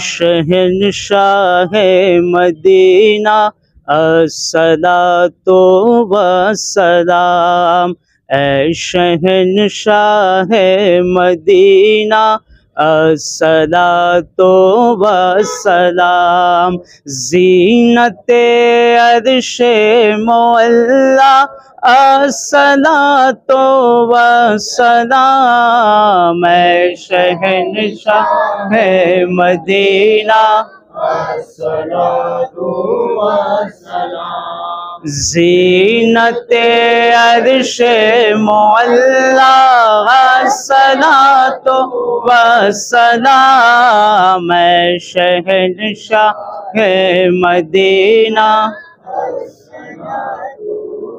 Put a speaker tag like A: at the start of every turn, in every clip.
A: शहनशाह मदीना असला तो वसलाम ए शहनशाह मदीना असला तो वसलाम। जीनत अरश मोल्ला असला तो वसलाम। ए शहनशाह मदीना। जीनत अरश मोल्ला तो वसला मैं शहनशाह मदीना।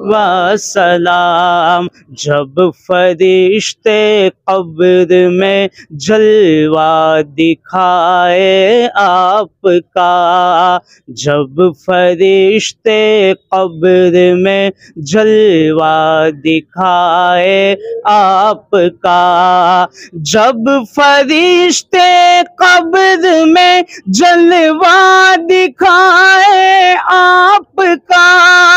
A: वसलाम। जब फरिश्ते कब्र में जलवा दिखाए आपका, जब फरिश्ते कब्र में जलवा दिखाए आपका, जब फरिश्ते कब्र में जलवा दिखाए आपका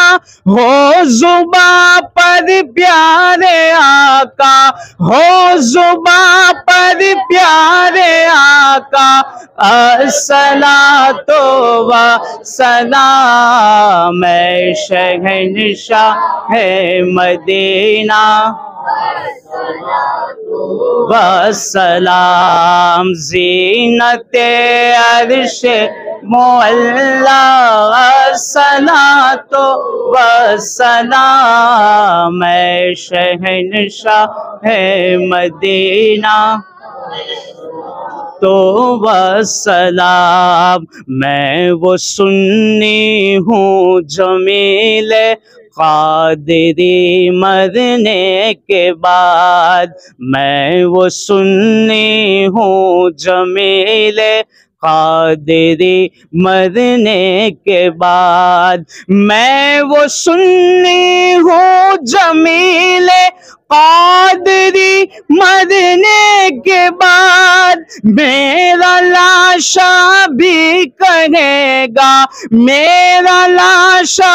A: हो जुबा पर प्यारे आका, हो जुबा पर प्यारे आका असला तो व सला मैं शहनशाह है मदीना। वसलाम जीनत अरश मोल्ला तो वसलाम मैं शहनशाह मदीना। तो वसलाम मैं वो सुन्नी हूँ जमील कादरी मरने के बाद। मैं वो सुन्नी हूँ जमील कादरी मरने के बाद मैं वो सुन्नी हूँ जमीले कादरी मरने के बाद मेरा लाशा भी करेगा। मेरा लाशा